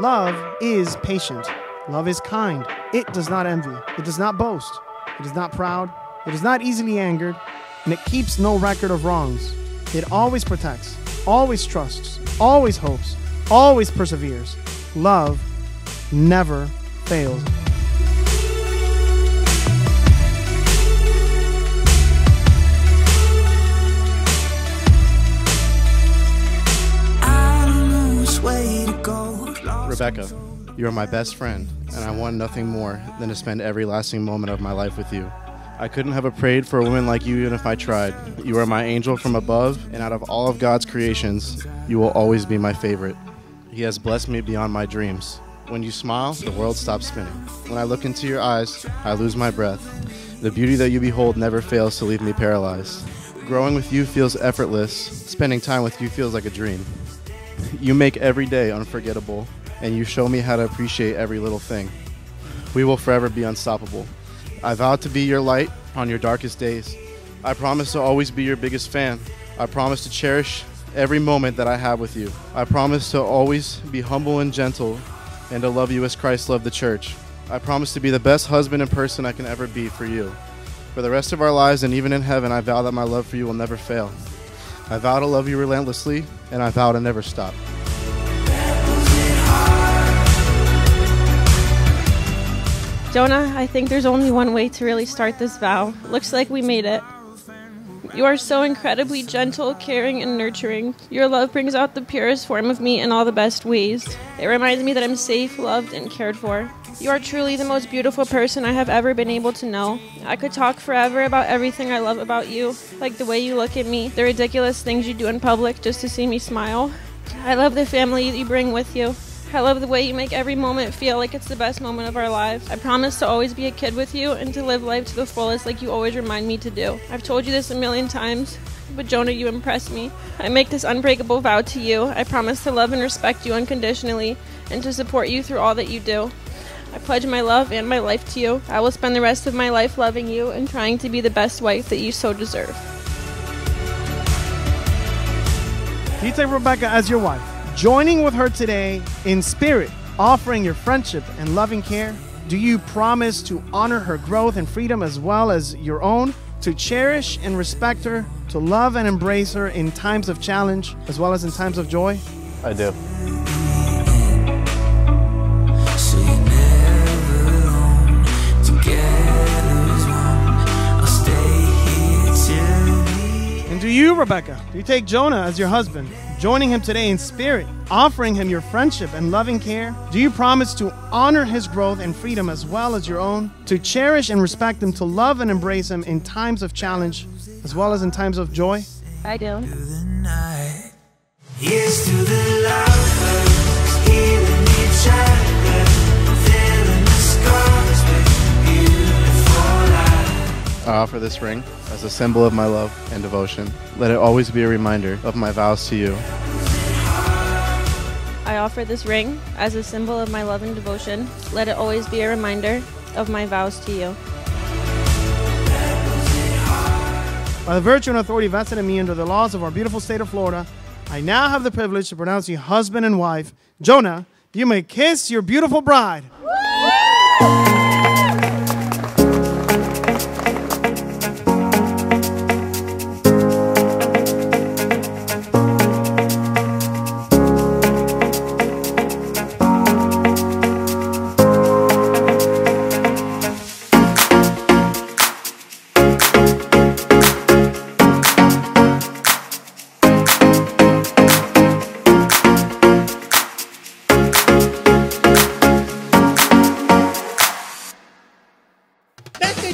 Love is patient. Love is kind. It does not envy. It does not boast. It is not proud. It is not easily angered. And it keeps no record of wrongs. It always protects, always trusts, always hopes, always perseveres. Love never fails. Rebekah, you are my best friend, and I want nothing more than to spend every lasting moment of my life with you. I couldn't have prayed for a woman like you even if I tried. You are my angel from above, and out of all of God's creations, you will always be my favorite. He has blessed me beyond my dreams. When you smile, the world stops spinning. When I look into your eyes, I lose my breath. The beauty that you behold never fails to leave me paralyzed. Growing with you feels effortless. Spending time with you feels like a dream. You make every day unforgettable, and you show me how to appreciate every little thing. We will forever be unstoppable. I vow to be your light on your darkest days. I promise to always be your biggest fan. I promise to cherish every moment that I have with you. I promise to always be humble and gentle and to love you as Christ loved the church. I promise to be the best husband and person I can ever be for you. For the rest of our lives and even in heaven, I vow that my love for you will never fail. I vow to love you relentlessly, and I vow to never stop. Jonah, I think there's only one way to really start this vow. Looks like we made it. You are so incredibly gentle, caring, and nurturing. Your love brings out the purest form of me in all the best ways. It reminds me that I'm safe, loved, and cared for. You are truly the most beautiful person I have ever been able to know. I could talk forever about everything I love about you, like the way you look at me, the ridiculous things you do in public just to see me smile. I love the family you bring with you. I love the way you make every moment feel like it's the best moment of our lives. I promise to always be a kid with you and to live life to the fullest like you always remind me to do. I've told you this a million times, but Jonah, you impress me. I make this unbreakable vow to you. I promise to love and respect you unconditionally and to support you through all that you do. I pledge my love and my life to you. I will spend the rest of my life loving you and trying to be the best wife that you so deserve. You take Rebekah as your wife joining with her today in spirit, offering your friendship and loving care? Do you promise to honor her growth and freedom as well as your own? To cherish and respect her, to love and embrace her in times of challenge as well as in times of joy? I do. You, Rebekah, do you take Jonah as your husband, joining him today in spirit, offering him your friendship and loving care? Do you promise to honor his growth and freedom as well as your own? To cherish and respect him, to love and embrace him in times of challenge as well as in times of joy? I do. Here's to the lovers, healing each other, Uh, I offer this ring as a symbol of my love and devotion. Let it always be a reminder of my vows to you. I offer this ring as a symbol of my love and devotion. Let it always be a reminder of my vows to you. By the virtue and authority vested in me under the laws of our beautiful state of Florida, I now have the privilege to pronounce you husband and wife. Jonah, you may kiss your beautiful bride.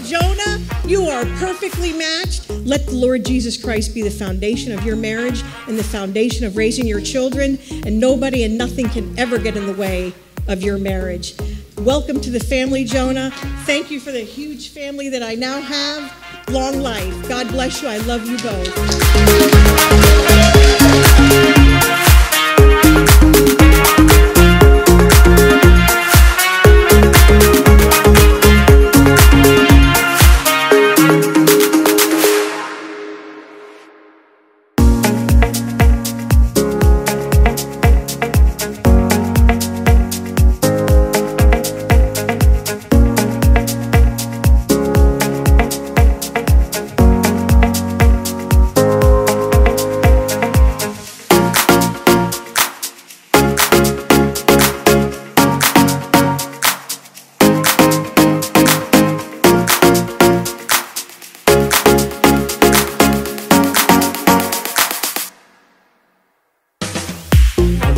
Jonah, you are perfectly matched. Let the Lord Jesus Christ be the foundation of your marriage and the foundation of raising your children, and nobody and nothing can ever get in the way of your marriage. Welcome to the family, Jonah. Thank you for the huge family that I now have. Long life. God bless you. I love you both.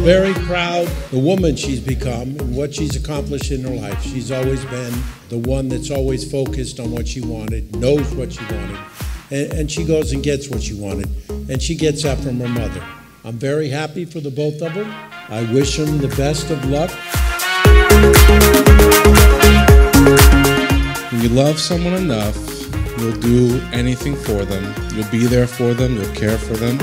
Very proud the woman she's become and what she's accomplished in her life. She's always been the one that's always focused on what she wanted, knows what she wanted, and, and she goes and gets what she wanted. And she gets that from her mother. I'm very happy for the both of them. I wish them the best of luck. When you love someone enough, you'll do anything for them. You'll be there for them. You'll care for them.